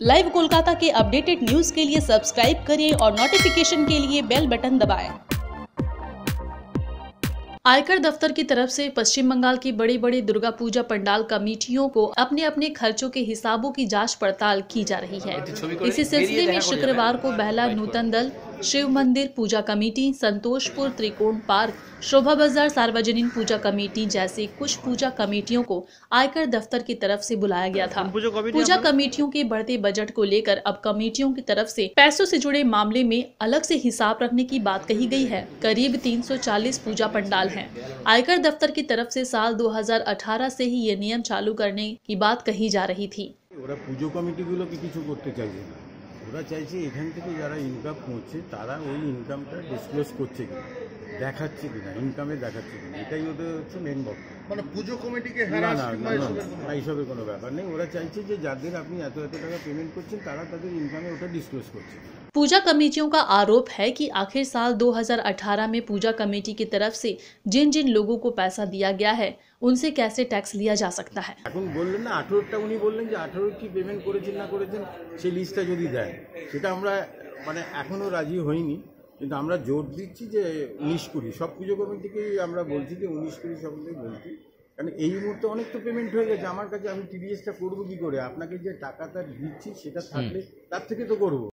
Live Kolkata के updated news के लिए सब्सक्राइब करें और नोटिफिकेशन के लिए बेल बटन दबाएँ। आयकर दफ्तर की तरफ़ से पश्चिम बंगाल की बड़ी बड़ी दुर्गा पूजा पंडाल कमेटियों को अपने अपने खर्चों के हिसाबों की जाँच पड़ताल की जा रही है इसी सिलसिले में शुक्रवार को बहला नूतन दल शिव मंदिर पूजा कमेटी संतोषपुर त्रिकोण पार्क शोभा बाजार सार्वजनिक पूजा कमेटी जैसे कुछ पूजा कमेटियों को आयकर दफ्तर की तरफ से बुलाया गया था पूजा कमेटियों के बढ़ते बजट को लेकर अब कमेटियों की तरफ से पैसों से जुड़े मामले में अलग से हिसाब रखने की बात कही गई है करीब 340 पूजा पंडाल हैं। आयकर दफ्तर की तरफ से साल 2018 से ही ये नियम चालू करने की बात कही जा रही थी ওরা পুজো কমিটিগুলোকে কিছু করতে চাইছে না ওরা চাইছে এখান থেকে যারা ইনকাম করছে, তারা ওই ইনকামটা ডিসক্লোজ করছে কিনা, দেখাচ্ছে কিনা ইনকামে দেখাচ্ছে কিনা, এটাই ওদের হচ্ছে মেন বক্তব্য। মানে পুজো কমিটিকে না হ্যারাস না কিংবা না, এসবের না, কোনো- না, এইসবের কোনো ব্যাপার নেই ওরা চাইছে যে যাদের আপনি এত এত টাকা পেমেন্ট করছেন তারা তাদের ইনকামে ওটা ডিসক্লোজ করছে पूजा कमेटियों का आरोप है कि आखिर साल 2018 में पूजा कमेटी की तरफ से जिन जिन लोगों को पैसा दिया गया है उनसे कैसे टैक्स लिया जा सकता है এখন বললেন না আঠেরোটা উনি বললেন যে আঠেরোর কি পেমেন্ট করেছেন না করেছেন সেই লিস্টটা যদি দেয় সেটা আমরা মানে এখনও রাজি হইনি কিন্তু আমরা জোর দিচ্ছি যে উনিশ কুড়ি সব পুজো কমিটিকেই আমরা বলছি যে উনিশ কুড়ি সকলেই বলছি। কারণ এই মুহূর্তে অনেক তো পেমেন্ট হয়ে গেছে আমার কাছে আমি টিডিএসটা করব কি করে? আপনাকে যে টাকাটা দিচ্ছি সেটা থাকলে তার থেকে তো করব।